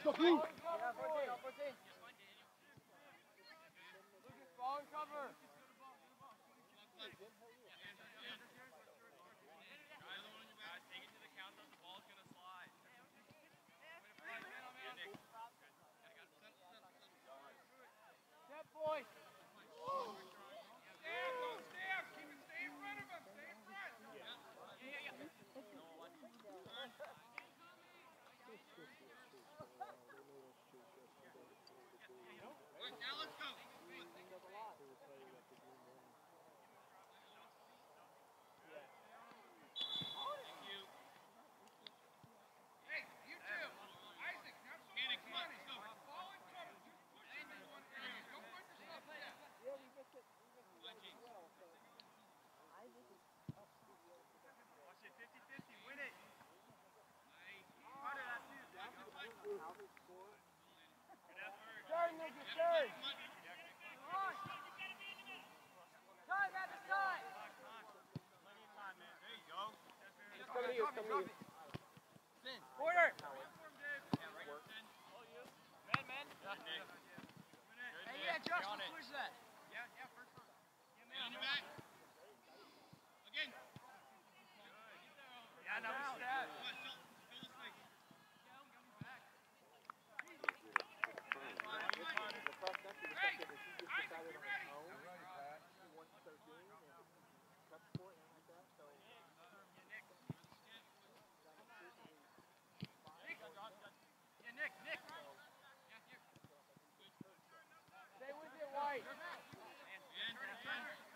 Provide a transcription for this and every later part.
Let's go, Cleve. Yeah, 14, 14. Lucas, ball and cover. Step, boy. Side. It's to you. It's coming to you. Order. Man, man. Yeah, Josh, let's push that. Yeah, now we step. Yeah, Nick, Nick. Stay with it, White.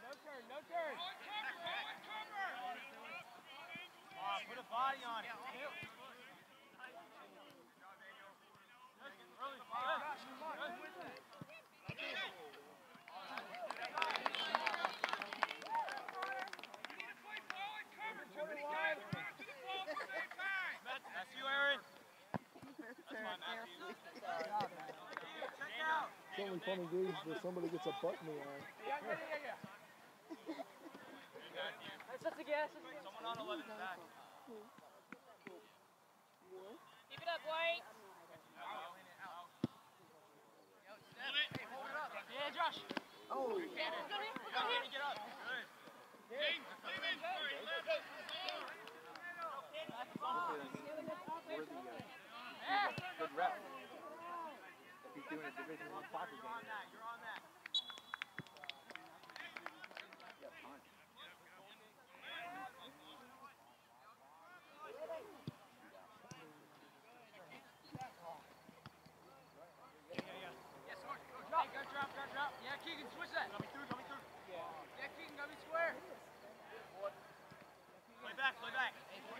No turn, no turn. Ah, put a body on it. That's you, Aaron. That's my Matthew. Check out. It's only fun and games where somebody gets a butt in the eye. Yeah, yeah, yeah, yeah. That's just a guess. Someone on 11 back. Keep it up, White. Oh. Uh, You're on that. You're on that. Yeah, fine. Yes, sir. Go drop. Hey, go drop, go drop. Yeah, Keegan, switch that. Coming through, coming through. Yeah, Keegan, go be square. Play back, play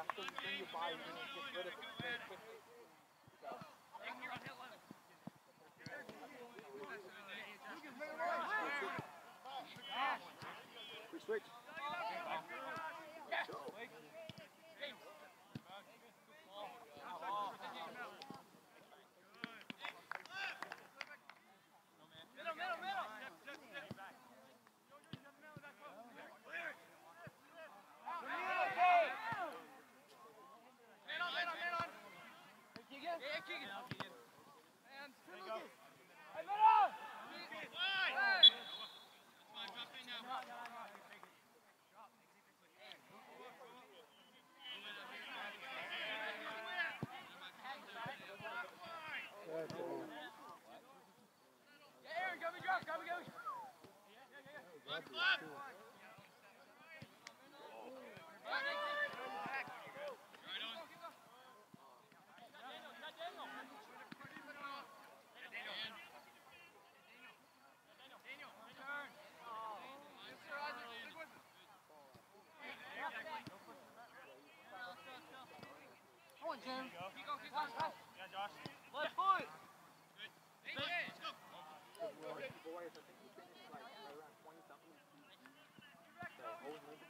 Yeah, so then you buy it and get rid of it very quickly. We switch. Middle, middle, middle. Man on, man on, man on. Hey, Keegan. Yeah, Keegan. And to Lucas. Hey, middle. Hey. Come on, Jim. Yeah, Josh. Left foot. Boys, I think he finished like right around 20 something. So,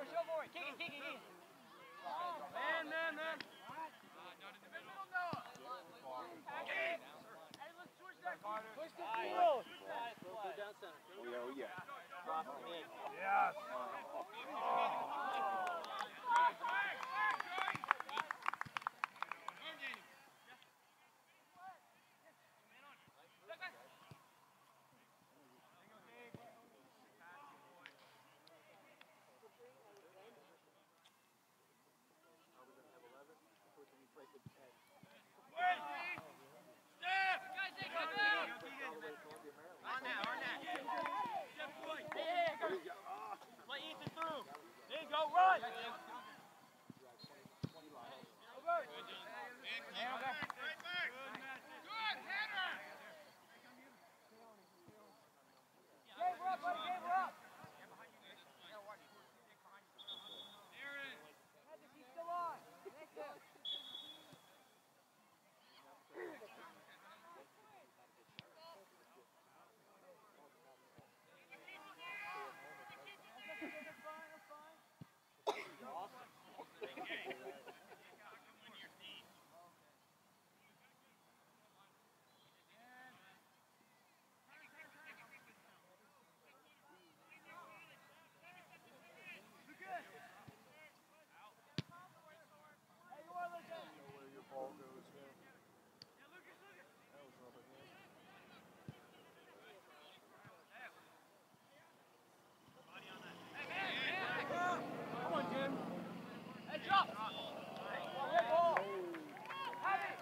Yeah, show for it, show for it. Kick it, kick it, kick it. Man, man, man. Push the field. Oh, yeah, oh, yeah. Yes. Play You go, run. Gabe, we're up, buddy. Gabe, we're up. Magic, he's still on. Thank you. Hey, you are looking. Come on, Jim. Hey, drop. Good ball. Have it.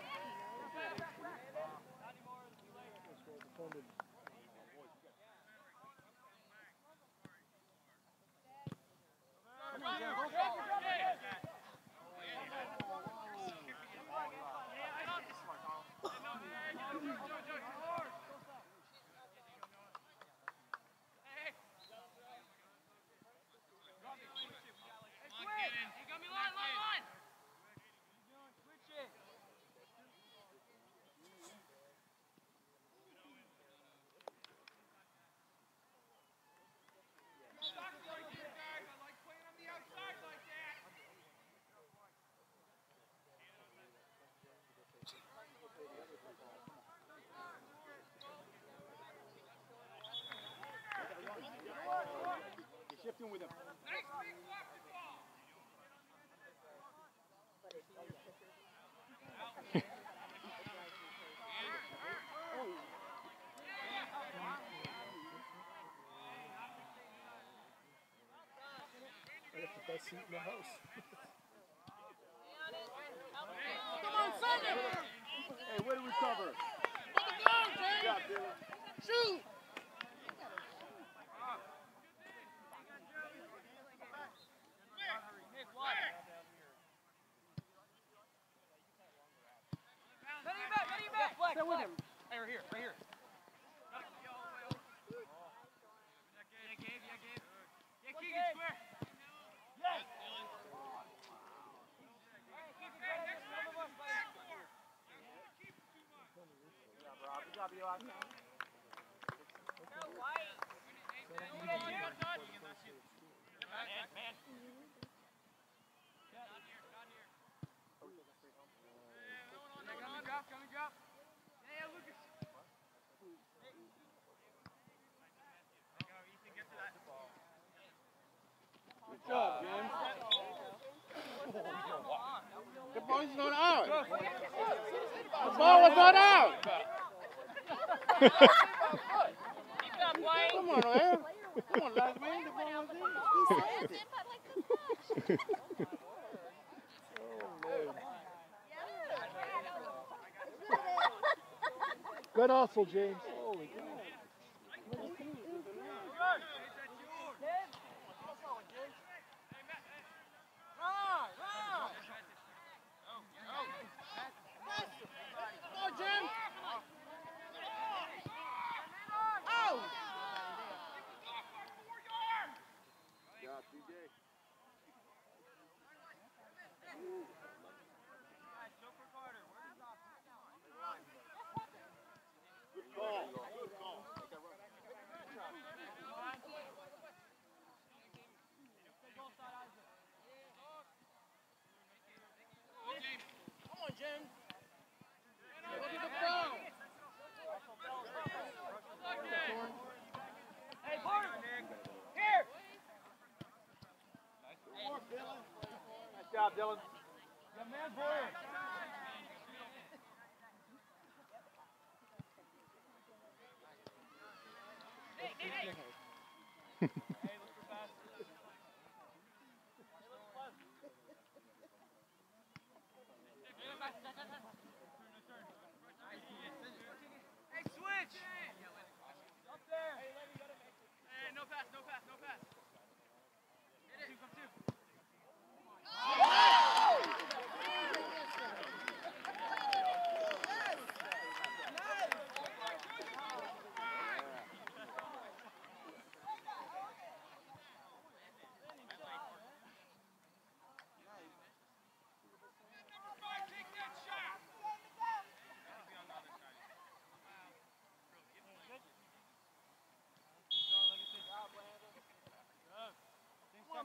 Come on, Jim. Go for it. Switch it. Doing with him? That's the best seat in the house. Come on, second! Hey, way to recover. Put it down, Good job, James! Dylan. Shoot! Stay with him. Hey, right here, right here. Good job, job, Good job, James. The ball is not out. The ball was not out. Come on, man. Come on, last man. The ball was in. Good hustle, James.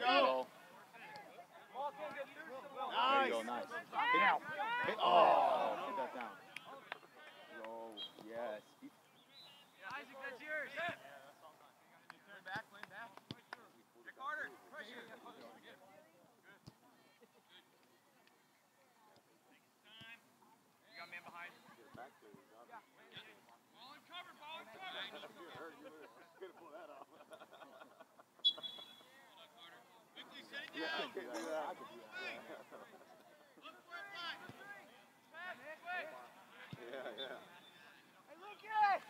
go. There you go, nice. Hit. Oh. Yeah, Yeah, yeah. Hey, Lucas!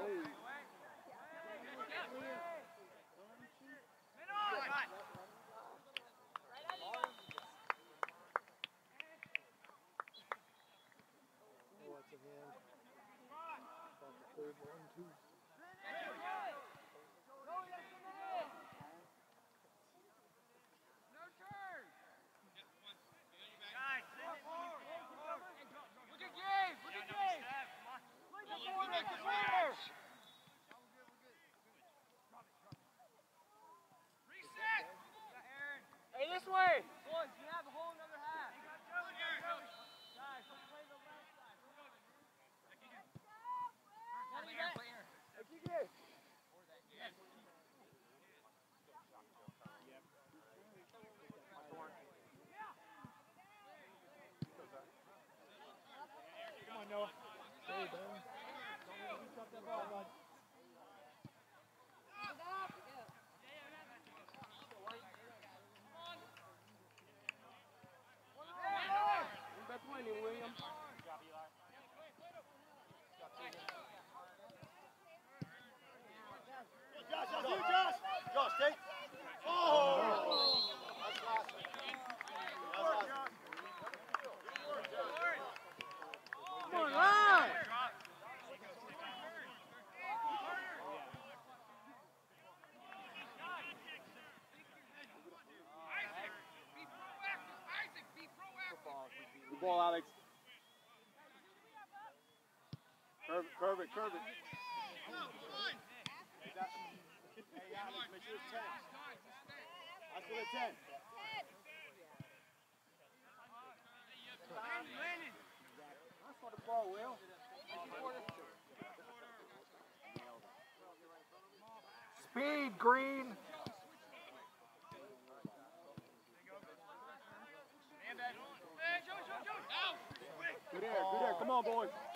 Oh. Noah. There you go. Don't let him drop that ball, bud. the ball, Alex. Curve it, curve it, curve it. Hey, Alex, make sure it's 10. I 10. I saw the ball, Will. Speed, Green. on, boys.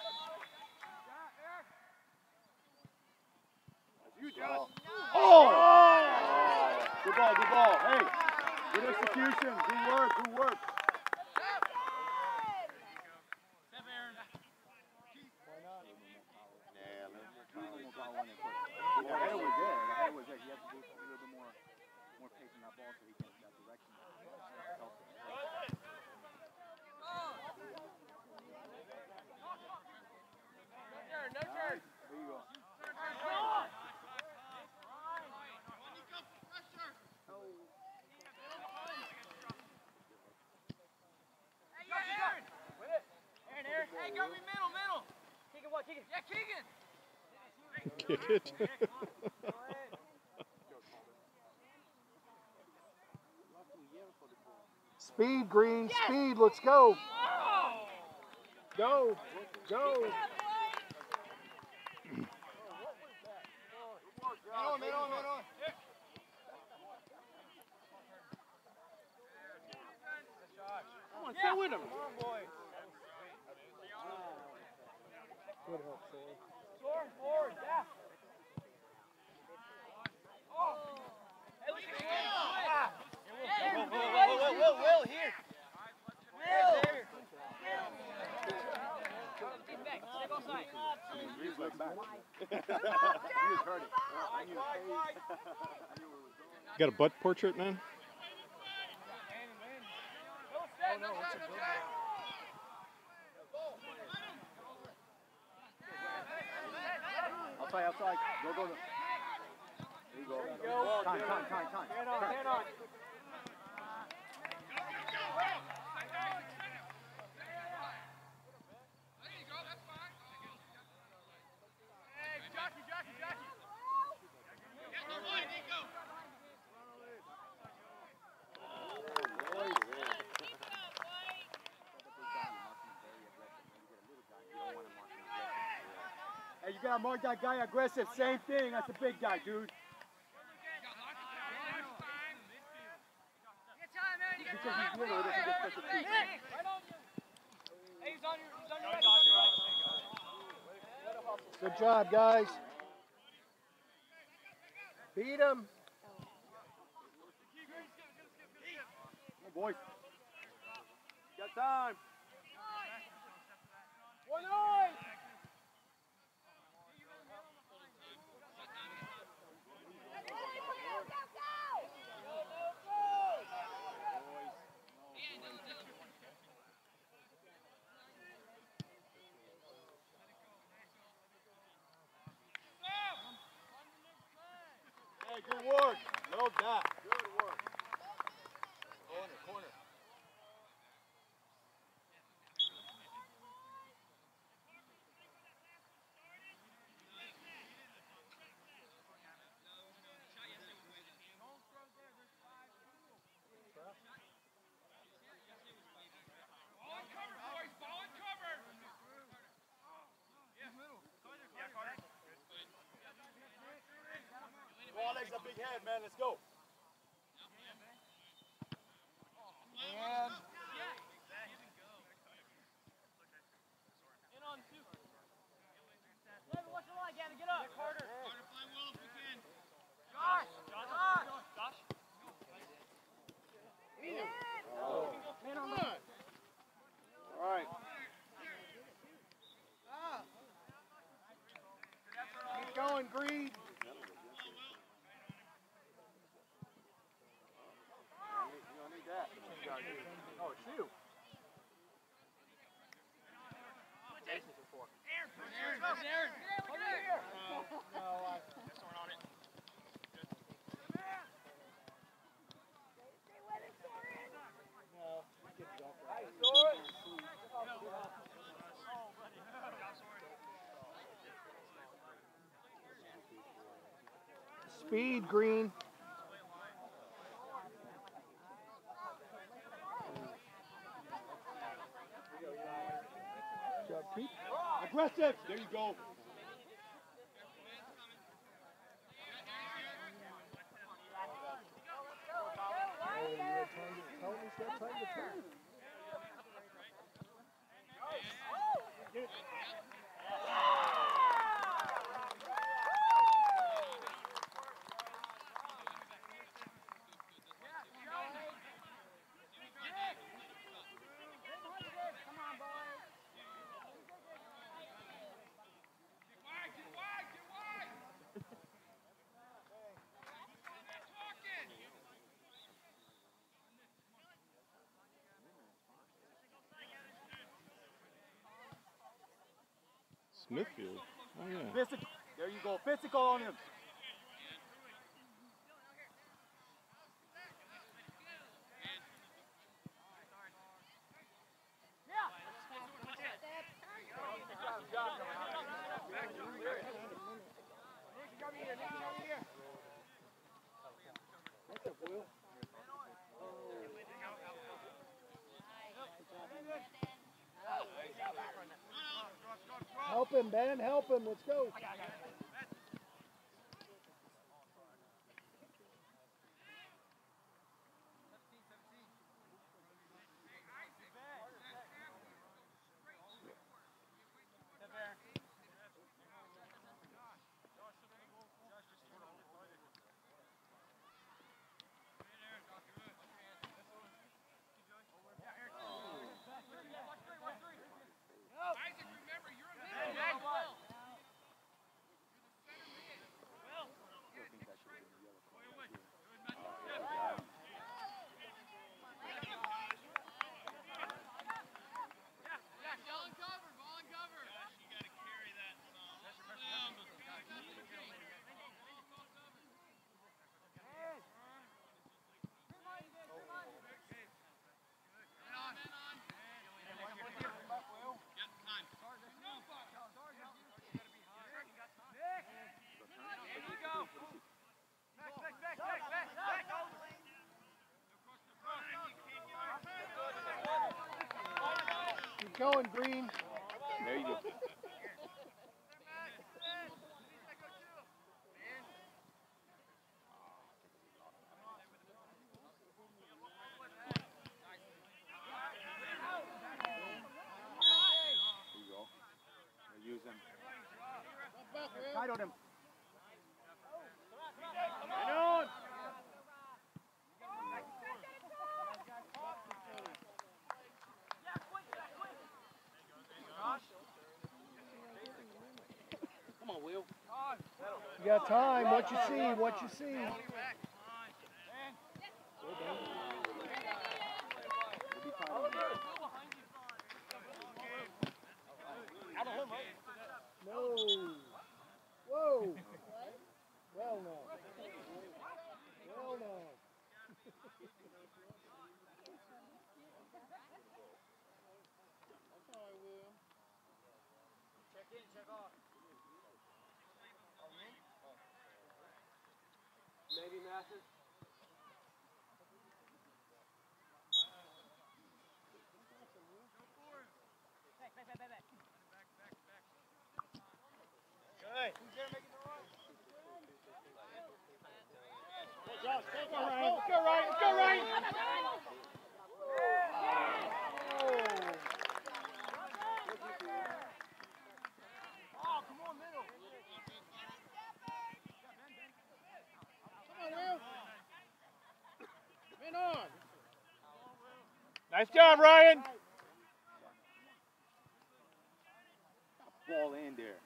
Kick it. Speed, Green, speed, let's go. Go, go. Man on, man on, man on. Come on, stay with him. Good help, Sam. Storm forward, yeah. Oh. Hey, look at him. Yeah. Will, Will, Will, Will, Will, here. Get back. Step outside. He's looking back. he was hurting. I knew his face. I knew where it was going. Got a butt portrait, man? Outside, outside. Go, go, go. There you go. Time, time, time, time. Stand on, stand on. Hey, jockey, jockey, jockey. Hey, you gotta mark that guy aggressive. Same thing. That's a big guy, dude. He's he's on your, he's on your right. Good job, guys. Beat him. Hey, good work. Love that. Good work. Corner, corner. Man. Let's go. And In on two. David, what's the line, Gavin? Get up. Carter. Josh. Josh. Josh. All right. keep going, Green. You don't need that. Oh, it's you. Over here. Speed, Green. Aggressive. There you go. Smithfield. Oh, yeah. Physical. There you go. Physical on him. Yeah. Help him, Him. Let's go. Isaac, remember, you're a man. Yeah, ball and cover, ball and cover. You gotta carry that. Man on, man on. Yep, time. Keep going, Green. There you go. There you go. Now Use him. Titled him. Come on, Will. You got time. What you see? What you see? We'll be fine on that. No. Whoa. Well, no. Well, no. Check in, check off. Maybe Mathis. Go right. Go right. Go right. Man on. Nice job, Ryan. Ball in there.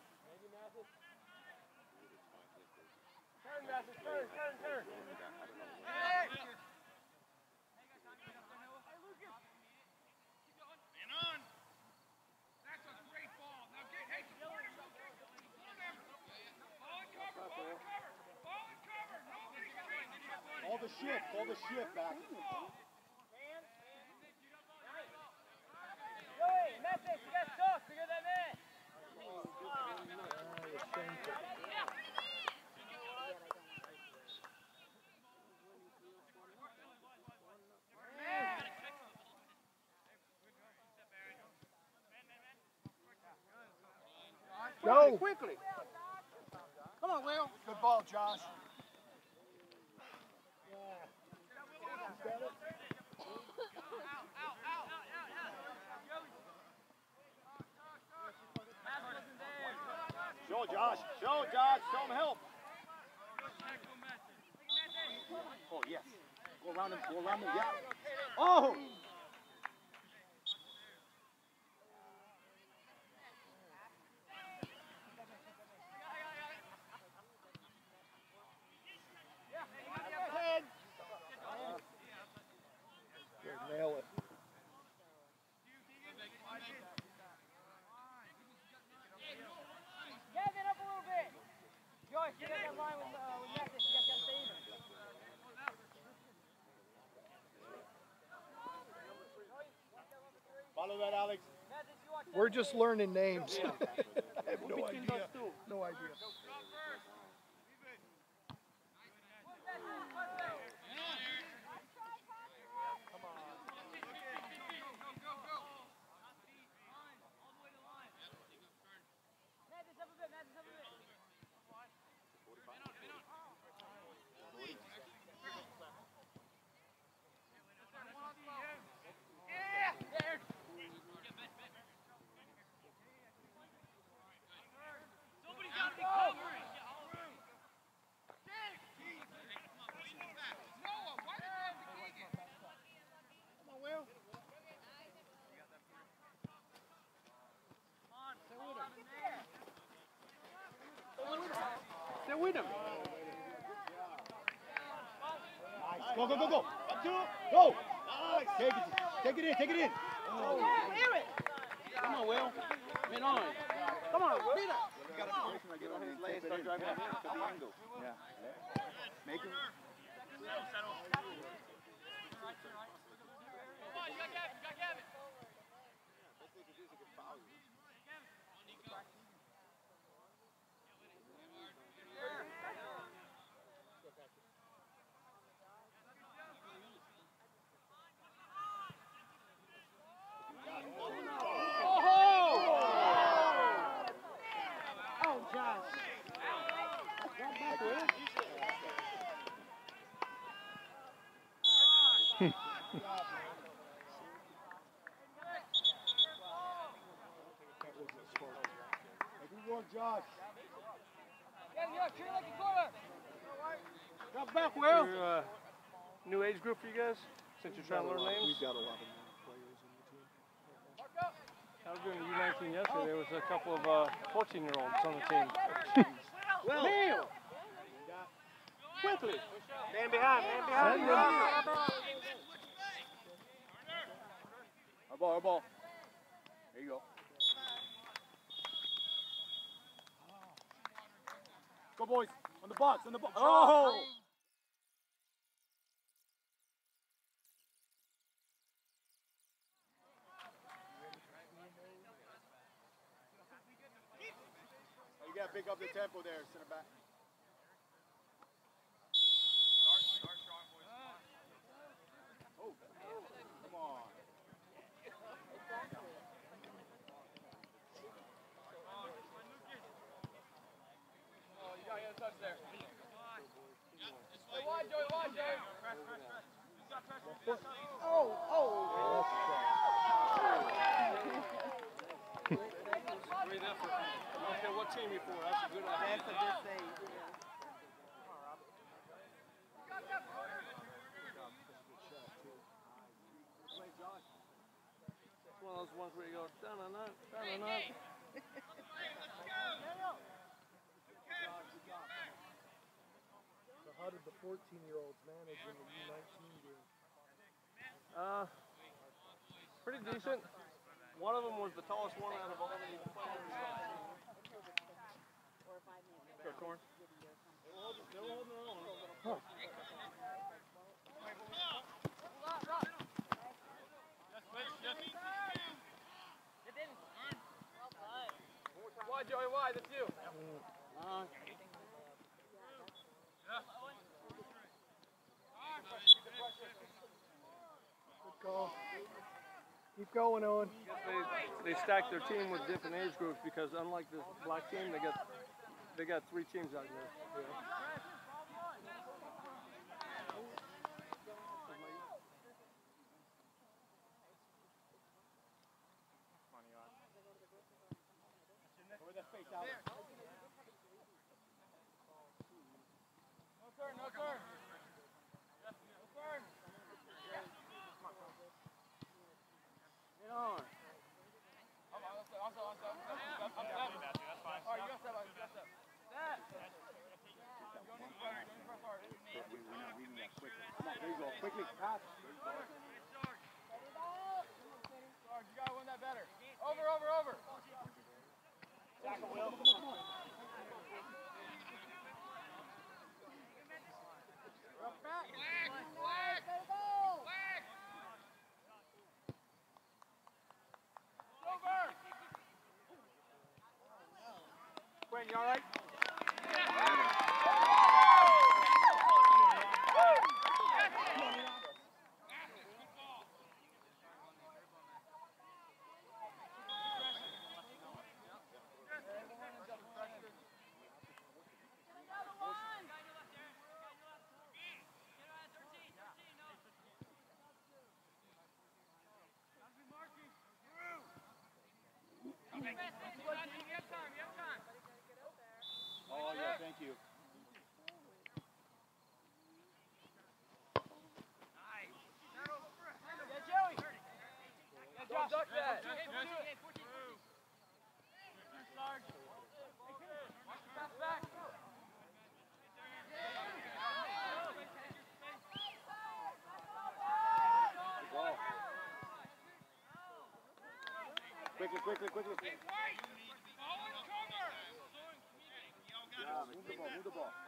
Turn, Mathis, hey. All the shift. All the shift back. Joey, Mathis, you got stuck. Figure that in. Go. Quickly. Come on, Will. Good ball, Josh. Show Josh. Show Josh. Show him help. Oh yes. Go around him. Go around him. Yeah. Oh. Good, Nail it. Gavin, up a little bit. Joyce, get on that line with, uh, with Mathis. You guys got to stay even. Follow that, Alex. Mathis, you watch that. We're just learning names. I have no idea. No idea. Go, go, go, go. Up two. Go. Nice. Take it, take it in, take it in. Oh. Come on, Will. Man on. Come on, Will. You got a position like get on his legs, start driving him in to the angle. Yeah. Make him. Come on, you got Gavin, you got Gavin. Oh, Josh. Make him work, Josh. Gavin, you're up, treat it like a corner. Drop back, Will. Your, uh, new age group for you guys? Since you're trying to learn names? We've got a lot of new players in the team. I was doing U19 yesterday. There was a couple of uh, 14 year olds on the team. Will. Neil. Quickly. Man behind, man behind. Send you. Our ball, our ball. There you go. Go, boys. On the box, on the box. Oh! Pick up the tempo there, center back. Oh, come on. Oh, you gotta get a touch there. Hey, wide, Joey, wide, Joey. Oh, oh. Great I don't care what team you're. That's a good effort. That's a good. It's one of those ones where you go, dun dun dun dun dun. So how did the 14-year-olds manage in the U19 game? Uh, pretty decent. One of them was the tallest one out of all the players. Go, Corn. They were holding, they were holding their own. Wide, Joey, wide, that's you. Good call. Keep going, Owen. They, they stacked their team with different age groups because unlike the black team, they got they got three teams out there. No turn, no turn. No turn. Get on. I'm on, let's go, I'm so, I'm so, I'm so, I'm so, I'm so. All right, you got step, you got step. That. Go in, go in, go in, press hard. We, we're not reading that you go. Quickly, pass. You gotta win that better. Over, over, over. Over. Quinn, you all right? Quickly, quickly, quickly. Hey, White! Ball in cover! Yeah, move the ball, move the ball.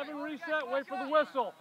seven reset, wait for the whistle.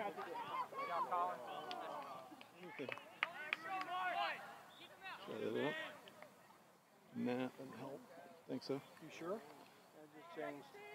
Try that didn't help. Think so? You sure? I just changed.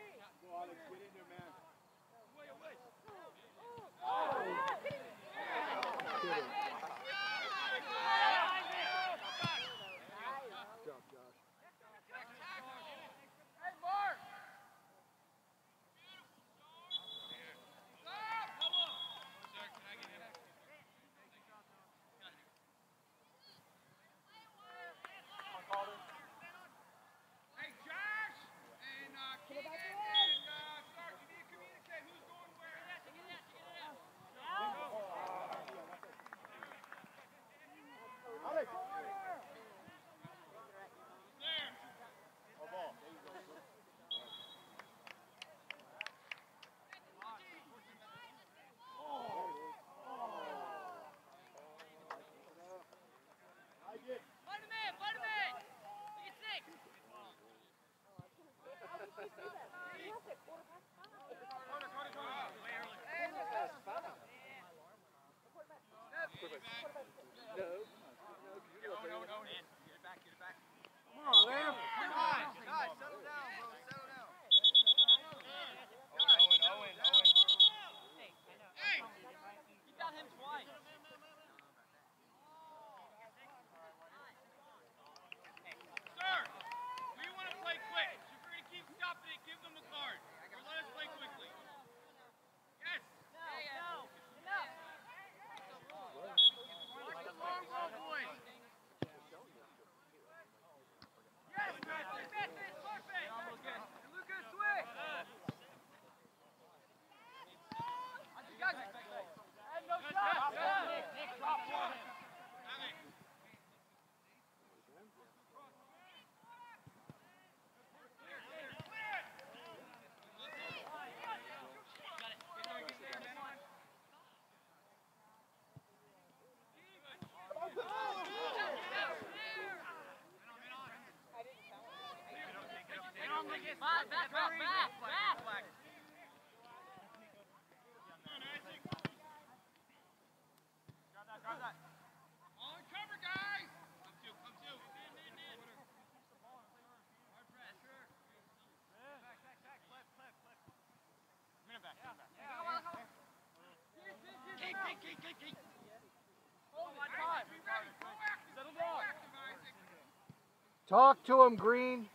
Talk to him, Green.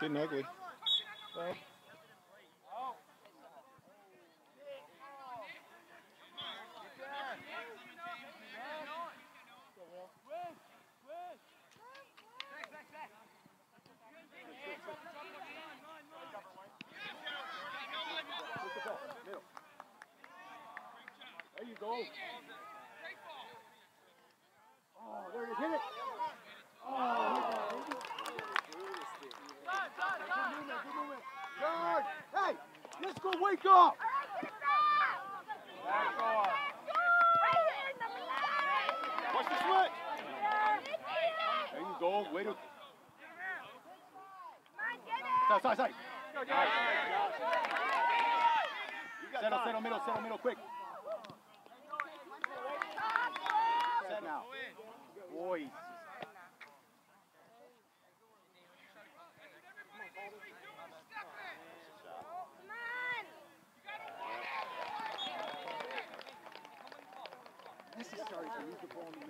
Getting ugly. Well. Side, side, side. All right. Settle, settle, middle, settle, middle, quick. Set now. Boys. Necessary to use the ball in the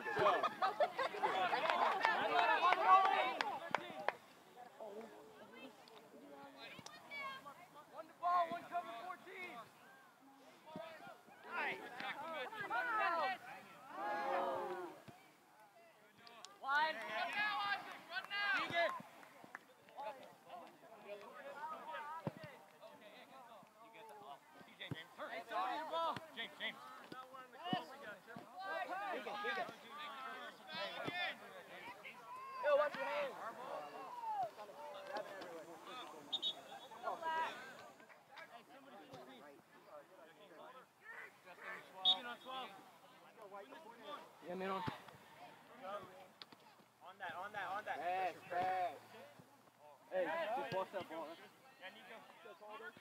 James. Here you go, here you go. Yo, watch your hands. Yeah, man. On. on that, on that, on that. Pass, pass. Hey, just bust that ball. Yeah, Nico. Just hold it.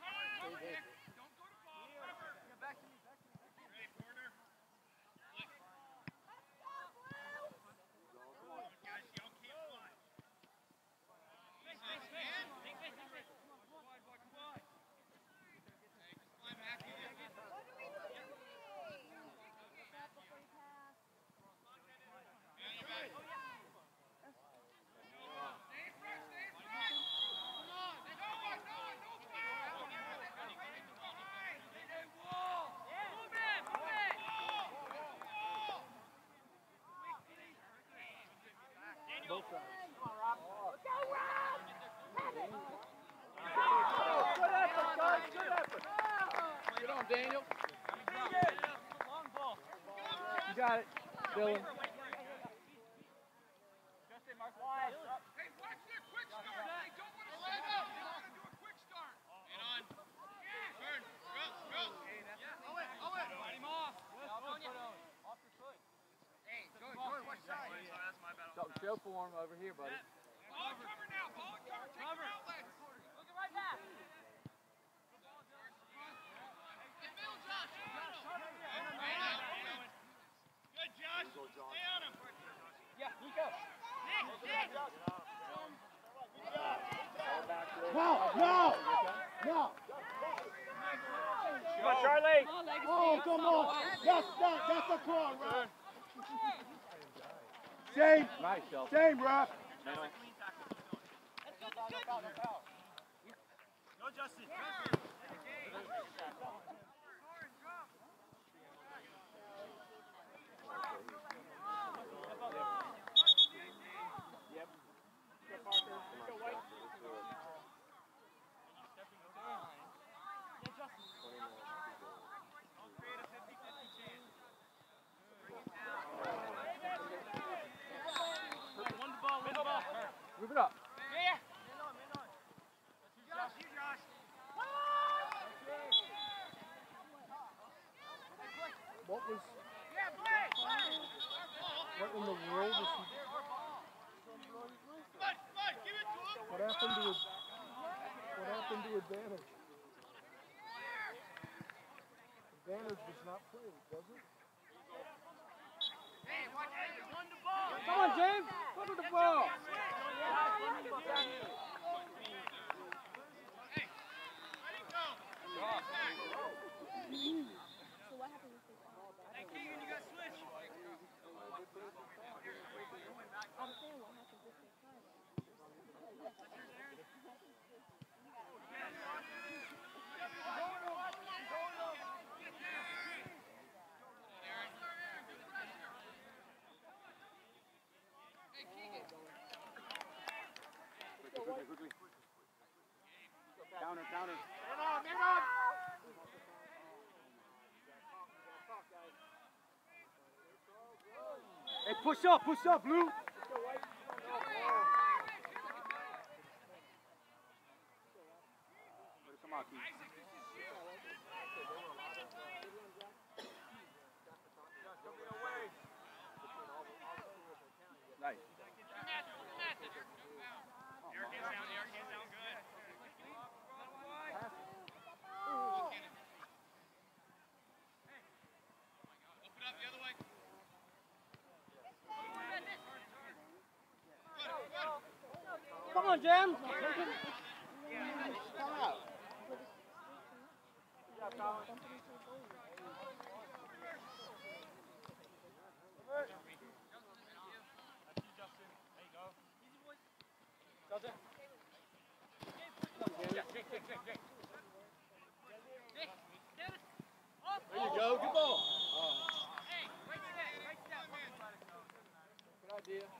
Hey, Joey, Joey, what side? Show, show for over here, buddy. Ball cover now. Ball and cover. Take your outlets. Looking right back. Get middle, Josh. Good, Josh. Stay on him. Yeah, Nico. Nick, Nick. No, no, no. Come on, Charlie. Oh, come on. That's that. That's a call, Rob. Shame, Nice, shame, Rob. Go, Justin. Move it up. What was? What in the world is he? To. What happened to? What happened to advantage? Advantage was not played, was it? Come on, James. Put with the ball. Hey, let him go. So what happens if they fall? Hey, Keegan, you got switch. I'm saying what happens if they tie it? Quickly, quickly. Counter, counter. Hey, push up, push up, Lou. Let it come out, Keith. Nice. Open up the other way. Come on, James. There you go. There you go, good ball. Good idea.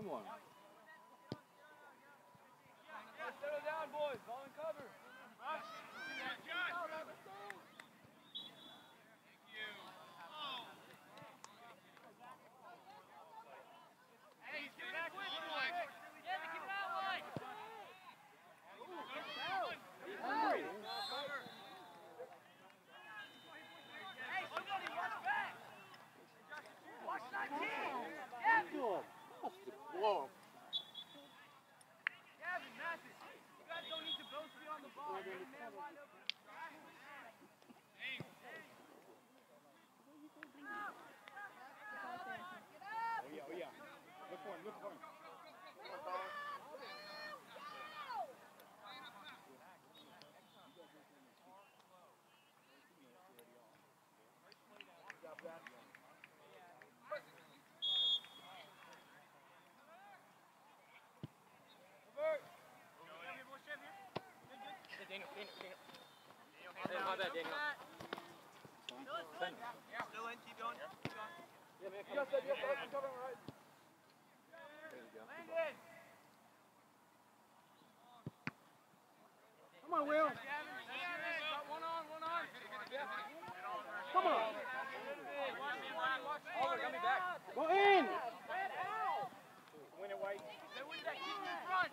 Them one. Settle down, boys. Ball in cover. Daniel, Daniel, Daniel. Daniel, my bad, Daniel. Still in, keep going, keep going. Yeah, man, come on. Come on, Will. Come on. Oliver. Go in. Win it, White. Keep in front.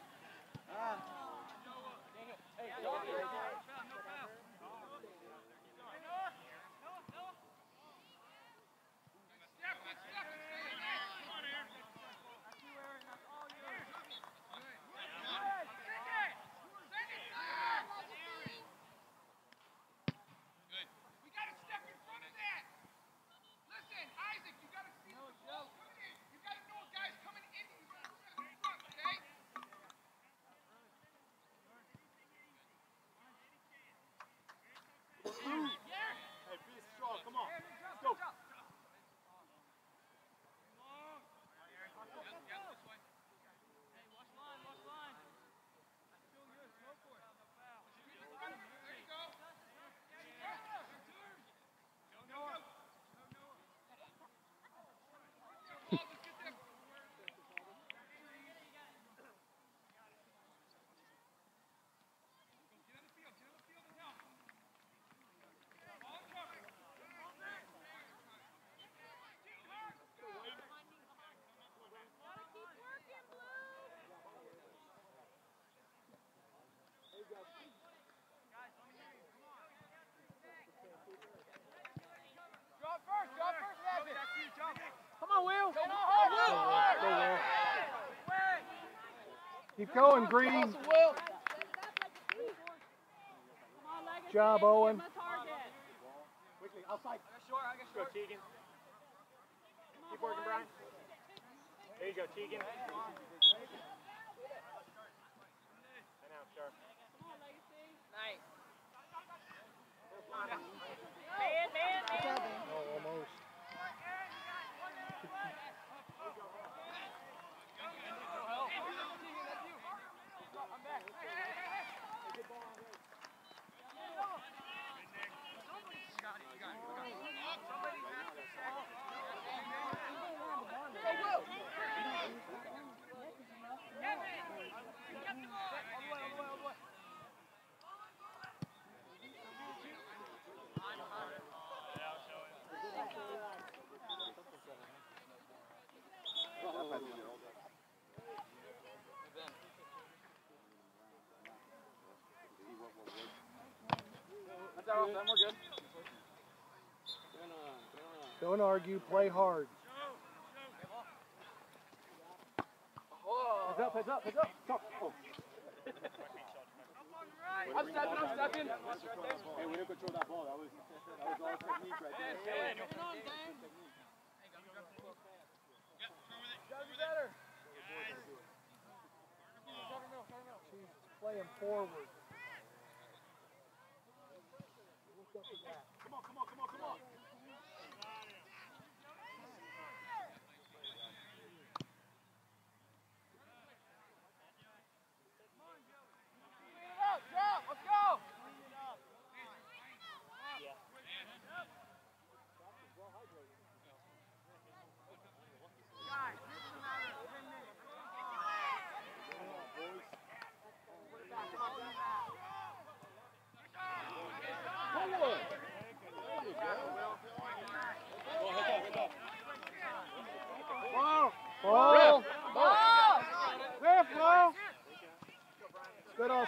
Ah. Yeah. on, Will. Go, Will. Go, Keep going, Green. Good job, Owen. Quickly, outside. I got short, I got short. Go, Tegan. Keep working, Brian. There you go, Tegan. And out, sharp. Nice. Don't argue, play hard. Heads up, heads up, heads up. Stop. Oh. I'm stepping, I'm stepping. Hey, we didn't control that ball. That was, that was all technique right there. Hey, on, Dan. Forward.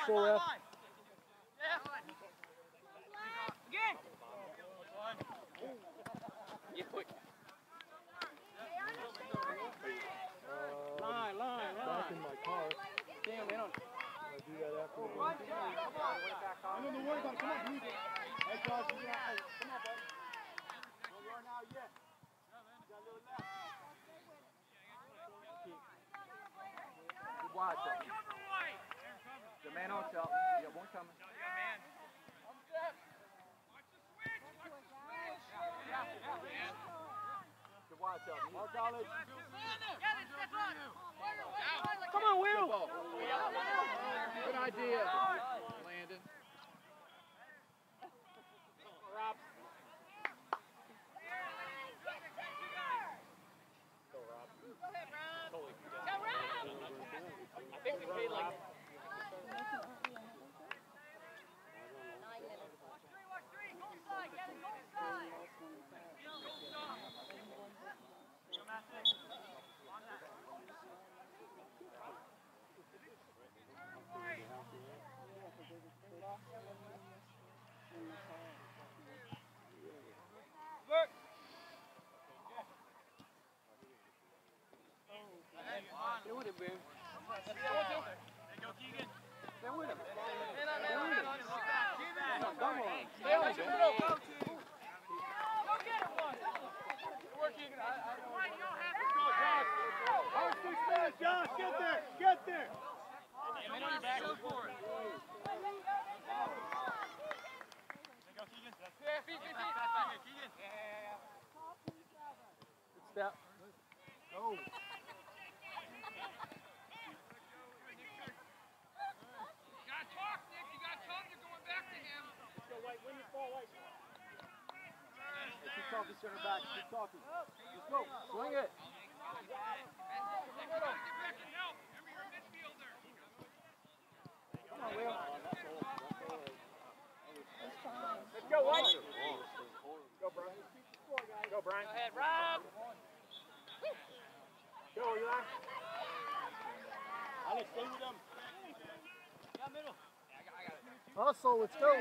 Good also, ref. Uh, Line, line, back in my car. Damn, man. I'll do that after the game. I know the word about it. Come on, please. Hey, Josh, you got hey, come on, buddy. Where you are now, yeah. You got a little left. Good watch. The man on top. You got one coming. Good watch out. Mark College. Stay with him, man. Stay with him. Come on. Stay on, Keep it open. Good work, Keegan. I- I know. Hard six minutes, Josh. Get there. Get there. Man on your back. Go for it. Yeah, feet, feet, feet. Good step. Go. You gotta talk, Nick. You gotta tell him you're going back to him. Keep talking, center back. Keep talking. Let's go. Swing it. You gotta get back and help. Remember, you're a midfielder. Come on, Will. Let's go, White. Go, Brian. Go, Brian. Go ahead, Rob. Go, Eli. Alex, stay with them. Yeah, middle. Hustle, let's go.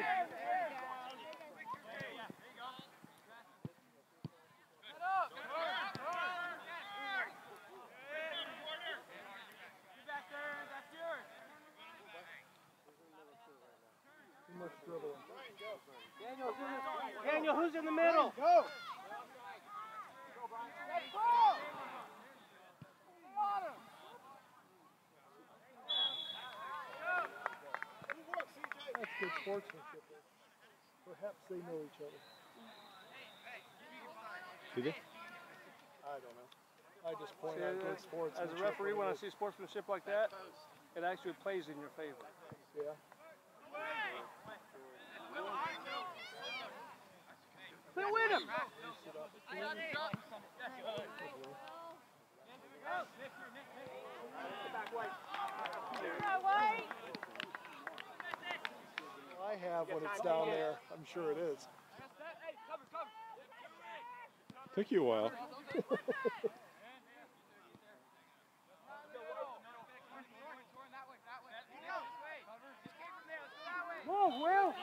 Much dribbling. Daniel, who's in Daniel, who's in the middle? Go. That's good sportsmanship. Perhaps they know each other. See this? I don't know. I just point See, out good sportsmanship. As a referee, when I see sportsmanship like that, it actually plays in your favor. Yeah. Stay with him. I have when it's down there. I'm sure it is. Took you a while. Move, Will.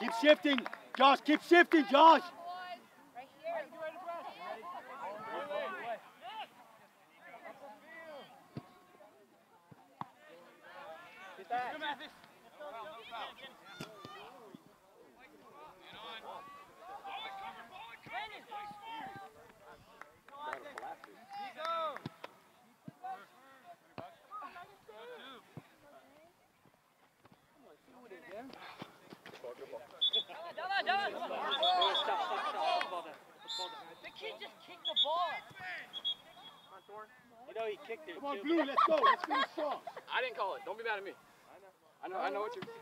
Keep shifting. Josh, keep shifting, Josh. The kid just kicked the ball. You know he kicked it. Come on. Blue, let's go. Let's finish strong. I didn't call it. Don't be mad at me. I know. I know what you're. Hey,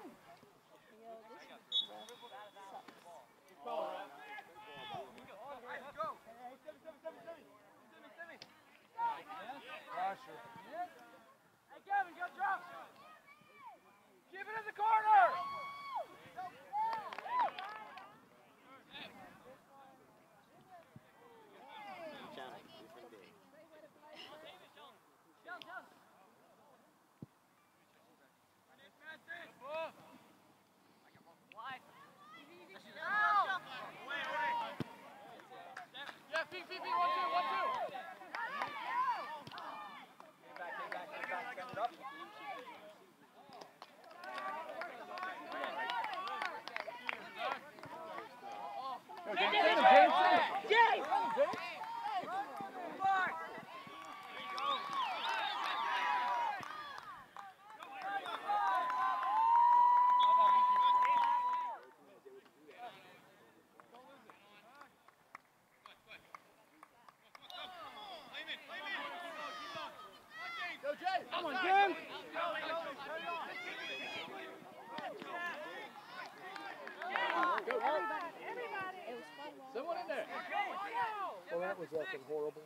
Kevin, go drop. Keep it in the corner. Feet, feet. One, two, one, two. Come on, Jim. Someone in there. Well, that was effing horrible.